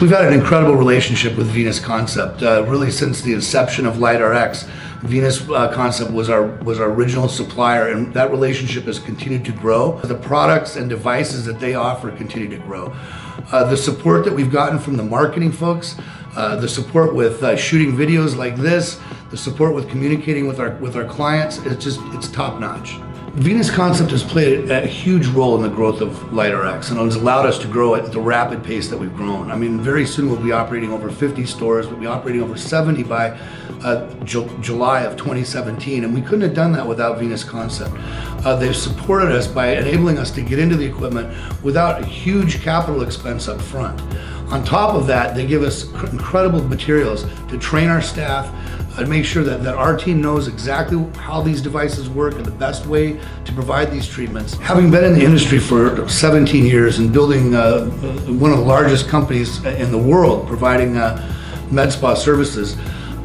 We've had an incredible relationship with Venus Concept, uh, really since the inception of LightRx. Venus uh, Concept was our was our original supplier, and that relationship has continued to grow. The products and devices that they offer continue to grow. Uh, the support that we've gotten from the marketing folks, uh, the support with uh, shooting videos like this, the support with communicating with our with our clients, it's just it's top notch. Venus Concept has played a huge role in the growth of LightRx and has allowed us to grow at the rapid pace that we've grown. I mean, very soon we'll be operating over 50 stores, we'll be operating over 70 by uh, Ju- July of 2017, and we couldn't have done that without Venus Concept. Uh, they've supported us by enabling us to get into the equipment without a huge capital expense up front. On top of that, they give us incredible materials to train our staff and make sure that, that our team knows exactly how these devices work and the best way to provide these treatments. Having been in the industry for 17 years and building uh, one of the largest companies in the world providing uh, med spa services,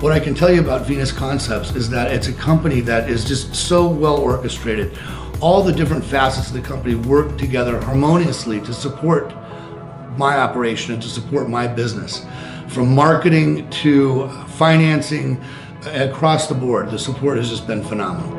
what I can tell you about Venus Concepts is that it's a company that is just so well orchestrated. All the different facets of the company work together harmoniously to support my operation and to support my business. From marketing to financing, across the board, the support has just been phenomenal.